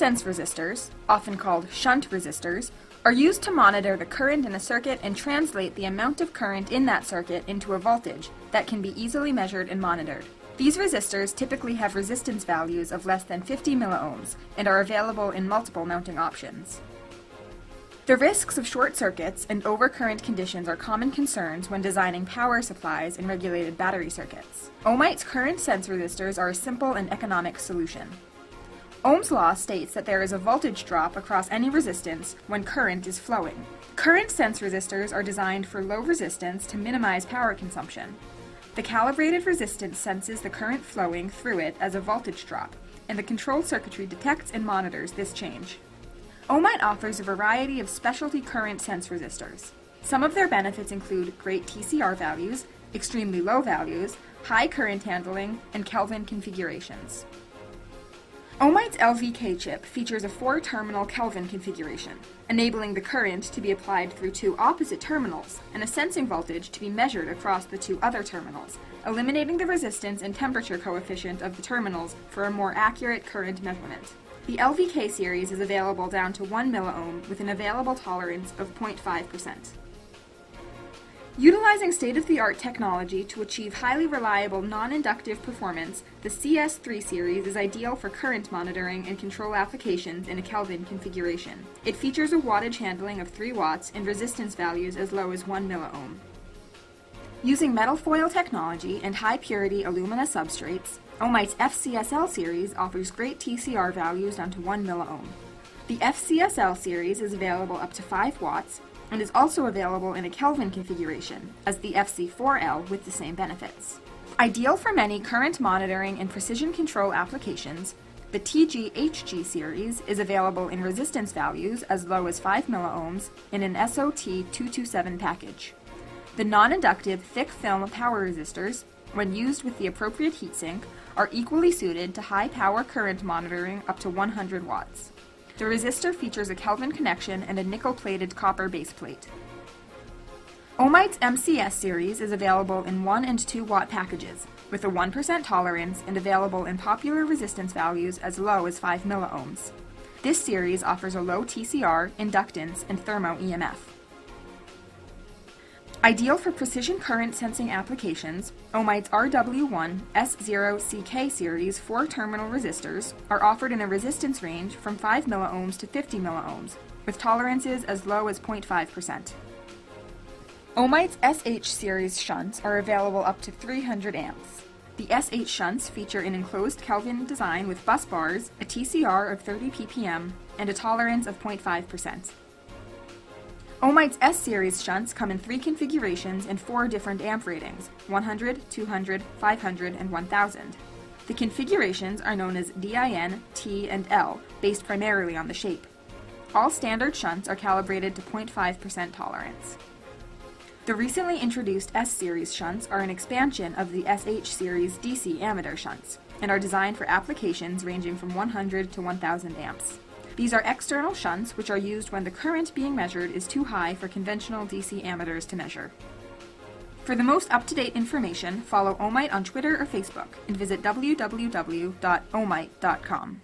Sense resistors, often called shunt resistors, are used to monitor the current in a circuit and translate the amount of current in that circuit into a voltage that can be easily measured and monitored. These resistors typically have resistance values of less than 50 milliohms and are available in multiple mounting options. The risks of short circuits and overcurrent conditions are common concerns when designing power supplies and regulated battery circuits. Ohmite's current sense resistors are a simple and economic solution. Ohm's law states that there is a voltage drop across any resistance when current is flowing. Current sense resistors are designed for low resistance to minimize power consumption. The calibrated resistance senses the current flowing through it as a voltage drop, and the control circuitry detects and monitors this change. Ohmite offers a variety of specialty current sense resistors. Some of their benefits include great TCR values, extremely low values, high current handling, and Kelvin configurations. Ohmite's LVK chip features a four-terminal Kelvin configuration, enabling the current to be applied through two opposite terminals and a sensing voltage to be measured across the two other terminals, eliminating the resistance and temperature coefficient of the terminals for a more accurate current measurement. The LVK series is available down to 1 milliohm with an available tolerance of 0.5%. Utilizing state-of-the-art technology to achieve highly reliable non-inductive performance, the CS3 series is ideal for current monitoring and control applications in a Kelvin configuration. It features a wattage handling of 3 watts and resistance values as low as 1 milliohm. Using metal foil technology and high-purity alumina substrates, Ohmite's FCSL series offers great TCR values down to 1 milliohm. The FCSL series is available up to 5 watts and is also available in a Kelvin configuration, as the FC4L with the same benefits. Ideal for many current monitoring and precision control applications, the TG-HG series is available in resistance values as low as 5 milliohms in an SOT227 package. The non-inductive thick film power resistors, when used with the appropriate heatsink, are equally suited to high power current monitoring up to 100 watts. The resistor features a Kelvin connection and a nickel-plated copper baseplate. Ohmite's MCS series is available in 1 and 2 watt packages, with a 1% tolerance and available in popular resistance values as low as 5 milliohms. This series offers a low TCR, inductance, and thermo EMF. Ideal for precision current sensing applications, Ohmite's RW1 S0CK series 4-terminal resistors are offered in a resistance range from 5 milliohms to 50 milliohms, with tolerances as low as 0.5%. Ohmite's SH series shunts are available up to 300 amps. The SH shunts feature an enclosed Kelvin design with bus bars, a TCR of 30 ppm, and a tolerance of 0.5%. Ohmite's S-Series shunts come in three configurations and four different amp ratings, 100, 200, 500, and 1000. The configurations are known as DIN, T, and L, based primarily on the shape. All standard shunts are calibrated to 0.5% tolerance. The recently introduced S-Series shunts are an expansion of the SH Series DC ammeter shunts, and are designed for applications ranging from 100 to 1000 amps. These are external shunts which are used when the current being measured is too high for conventional DC ammeters to measure. For the most up-to-date information, follow Ohmite on Twitter or Facebook and visit www.ohmite.com.